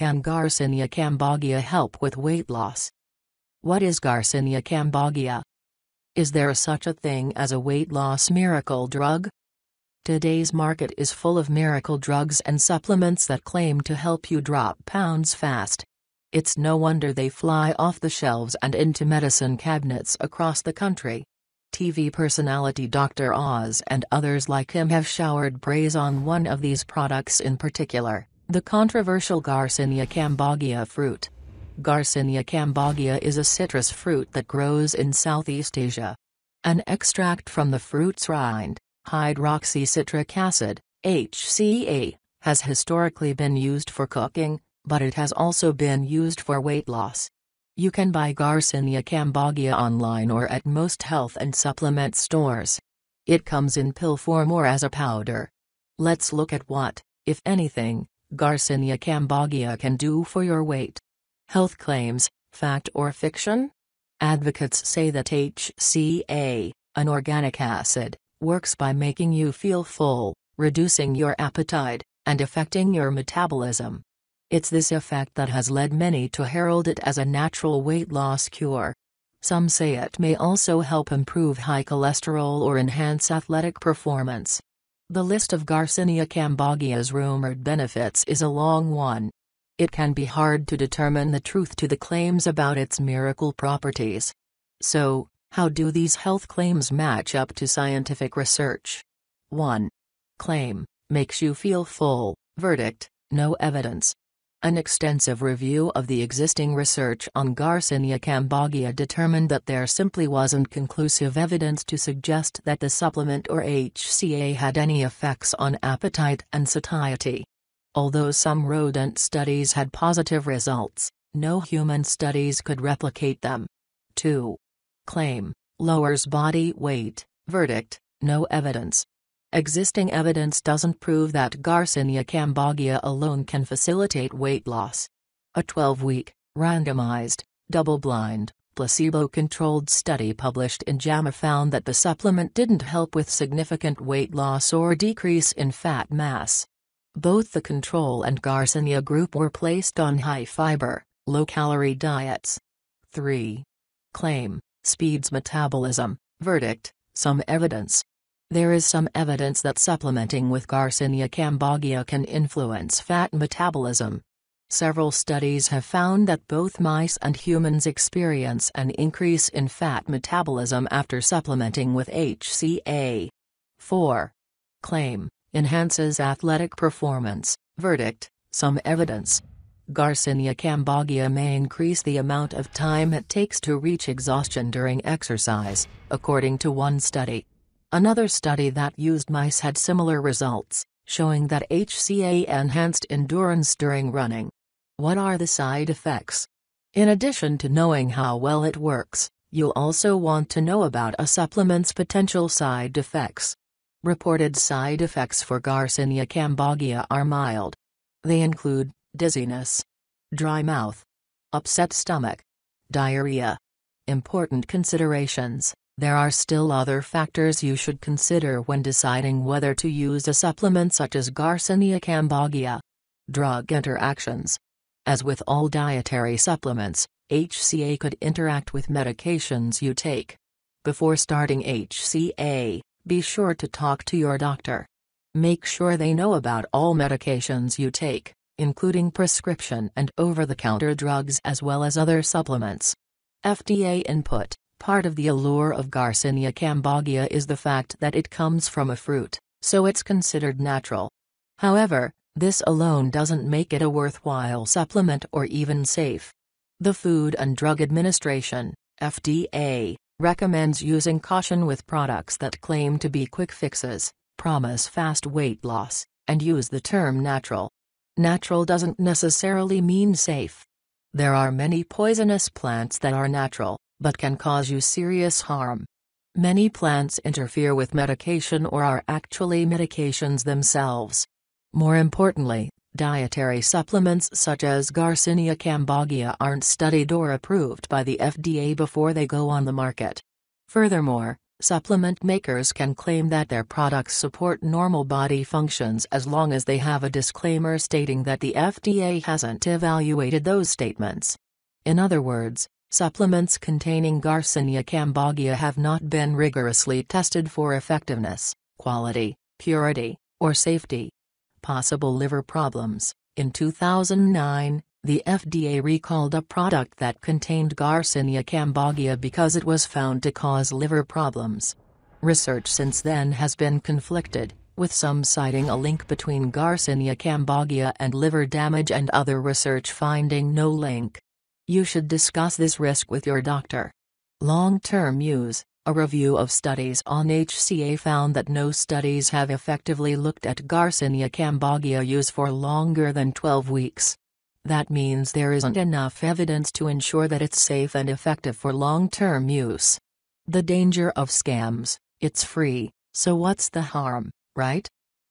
Can Garcinia cambogia help with weight loss? What is Garcinia cambogia? Is there such a thing as a weight loss miracle drug? Today's market is full of miracle drugs and supplements that claim to help you drop pounds fast. It's no wonder they fly off the shelves and into medicine cabinets across the country. TV personality Dr. Oz and others like him have showered praise on one of these products in particular, the controversial Garcinia cambogia fruit. Garcinia cambogia is a citrus fruit that grows in Southeast Asia. An extract from the fruit's rind, Hydroxycitric acid, HCA, has historically been used for cooking, but it has also been used for weight loss. You can buy Garcinia cambogia online or at most health and supplement stores. It comes in pill form or as a powder. Let's look at what, if anything, Garcinia cambogia can do for your weight. Health claims, fact or fiction? Advocates say that HCA, an organic acid, works by making you feel full, reducing your appetite, and affecting your metabolism. It's this effect that has led many to herald it as a natural weight loss cure. Some say it may also help improve high cholesterol or enhance athletic performance. The list of Garcinia cambogia's rumored benefits is a long one. It can be hard to determine the truth to the claims about its miracle properties. So, how do these health claims match up to scientific research? 1. Claim makes you feel full, verdict, no evidence. An extensive review of the existing research on Garcinia cambogia determined that there simply wasn't conclusive evidence to suggest that the supplement or HCA had any effects on appetite and satiety. Although some rodent studies had positive results, no human studies could replicate them. 2 claim, lowers body weight, verdict, no evidence. Existing evidence doesn't prove that Garcinia cambogia alone can facilitate weight loss. A 12-week, randomized, double-blind, placebo-controlled study published in JAMA found that the supplement didn't help with significant weight loss or decrease in fat mass. Both the control and Garcinia group were placed on high-fiber, low-calorie diets. 3. Claim speeds metabolism, verdict, some evidence. There is some evidence that supplementing with Garcinia cambogia can influence fat metabolism. Several studies have found that both mice and humans experience an increase in fat metabolism after supplementing with HCA. 4. Claim enhances athletic performance, verdict, some evidence. Garcinia cambogia may increase the amount of time it takes to reach exhaustion during exercise, according to one study. Another study that used mice had similar results, showing that HCA enhanced endurance during running. What are the side effects? In addition to knowing how well it works, you'll also want to know about a supplement's potential side effects. Reported side effects for Garcinia cambogia are mild. They include dizziness, dry mouth, upset stomach, diarrhea. Important considerations There are still other factors you should consider when deciding whether to use a supplement such as Garcinia cambogia. Drug interactions. As with all dietary supplements, HCA could interact with medications you take. Before starting HCA, be sure to talk to your doctor. Make sure they know about all medications you take including prescription and over-the-counter drugs as well as other supplements. FDA input Part of the allure of Garcinia cambogia is the fact that it comes from a fruit, so it's considered natural. However, this alone doesn't make it a worthwhile supplement or even safe. The Food and Drug Administration, FDA, recommends using caution with products that claim to be quick fixes, promise fast weight loss, and use the term natural. Natural doesn't necessarily mean safe. There are many poisonous plants that are natural, but can cause you serious harm. Many plants interfere with medication or are actually medications themselves. More importantly, dietary supplements such as Garcinia cambogia aren't studied or approved by the FDA before they go on the market. Furthermore, Supplement makers can claim that their products support normal body functions as long as they have a disclaimer stating that the FDA hasn't evaluated those statements. In other words, supplements containing Garcinia cambogia have not been rigorously tested for effectiveness, quality, purity, or safety. Possible liver problems. In 2009, the FDA recalled a product that contained Garcinia cambogia because it was found to cause liver problems. Research since then has been conflicted, with some citing a link between Garcinia cambogia and liver damage and other research finding no link. You should discuss this risk with your doctor. Long-term use a review of studies on HCA found that no studies have effectively looked at Garcinia cambogia use for longer than 12 weeks. That means there isn't enough evidence to ensure that it's safe and effective for long-term use. The danger of scams, it's free, so what's the harm, right?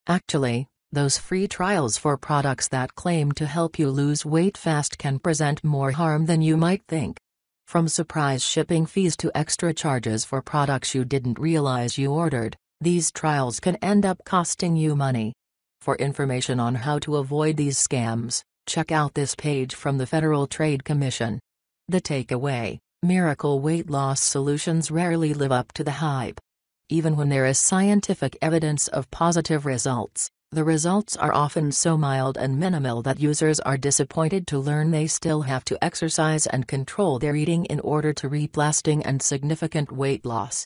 Actually, those free trials for products that claim to help you lose weight fast can present more harm than you might think. From surprise shipping fees to extra charges for products you didn't realize you ordered, these trials can end up costing you money. For information on how to avoid these scams, Check out this page from the Federal Trade Commission. The takeaway miracle weight loss solutions rarely live up to the hype. Even when there is scientific evidence of positive results, the results are often so mild and minimal that users are disappointed to learn they still have to exercise and control their eating in order to reap lasting and significant weight loss.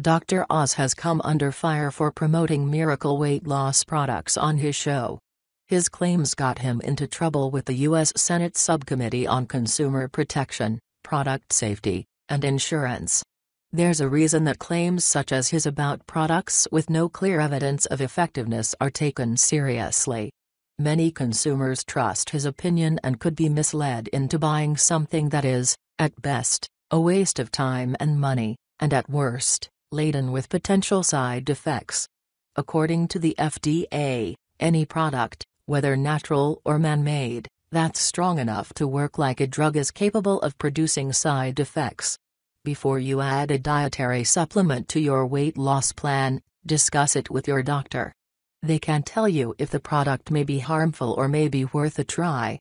Dr. Oz has come under fire for promoting miracle weight loss products on his show. His claims got him into trouble with the U.S. Senate Subcommittee on Consumer Protection, Product Safety, and Insurance. There's a reason that claims such as his about products with no clear evidence of effectiveness are taken seriously. Many consumers trust his opinion and could be misled into buying something that is, at best, a waste of time and money, and at worst, laden with potential side effects. According to the FDA, any product, whether natural or man-made, that's strong enough to work like a drug is capable of producing side effects. Before you add a dietary supplement to your weight loss plan, discuss it with your doctor. They can tell you if the product may be harmful or may be worth a try.